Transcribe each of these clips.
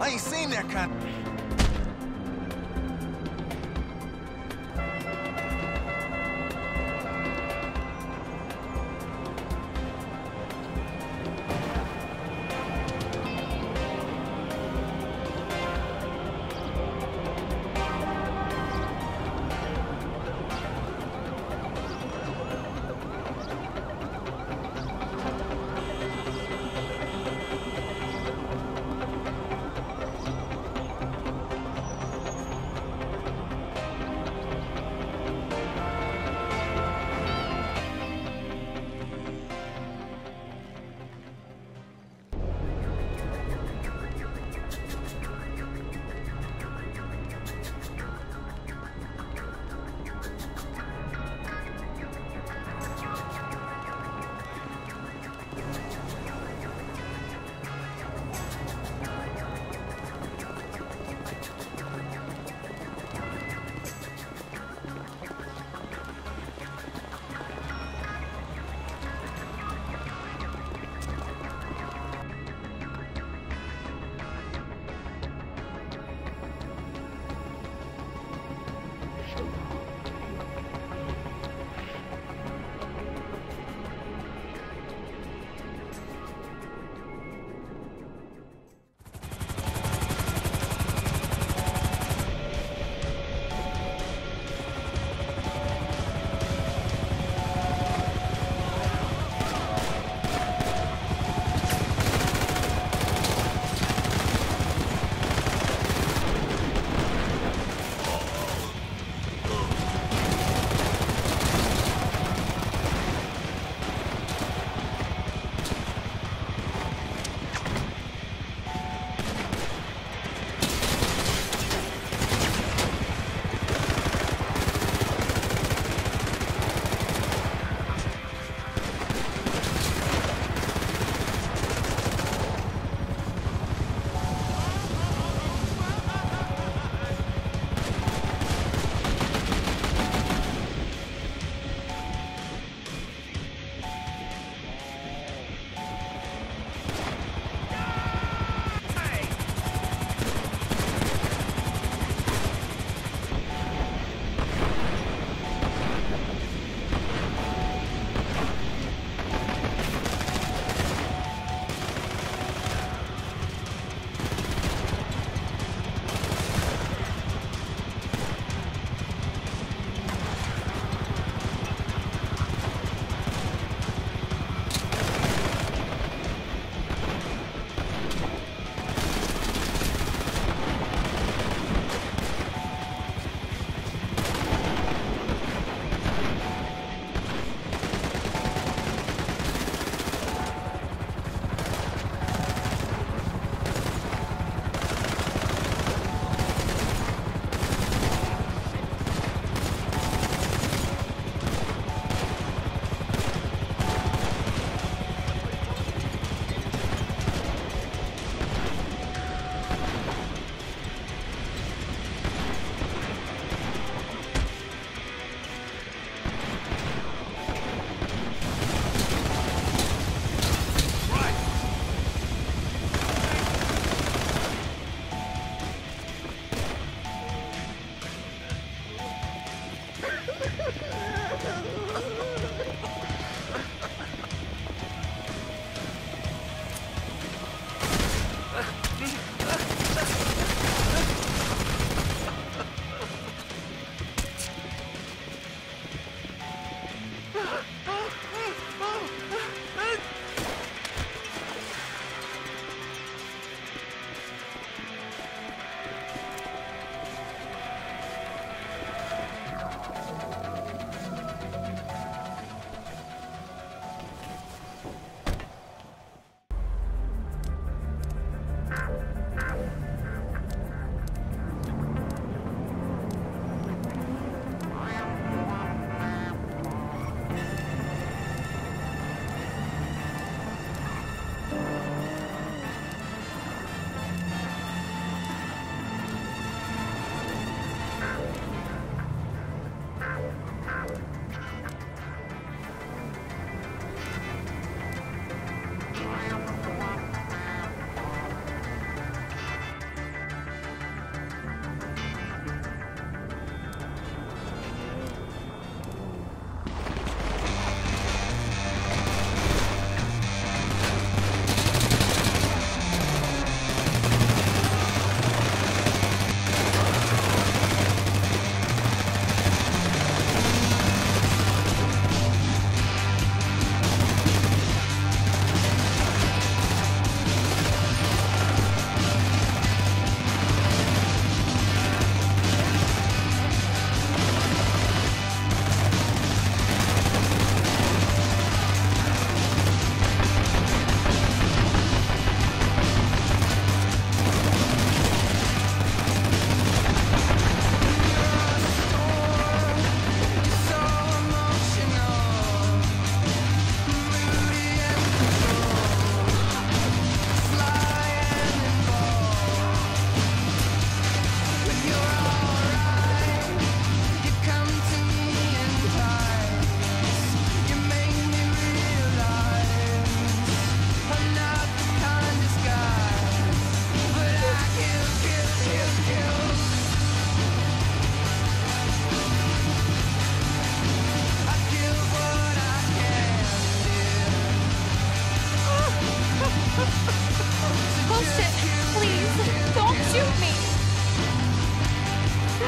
I ain't seen that kind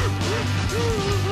Woo!